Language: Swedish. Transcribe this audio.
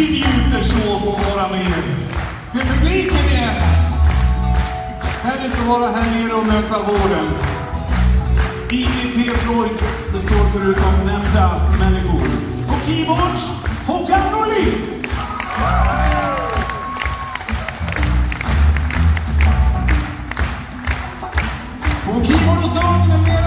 Vi njuter så på att vara med. Hur publiken är. Härligt att vara här nere och möta våren. IGP Floyd består förutom nämnda människor. På keyboards, Håkan Norlin. På keyboard och sång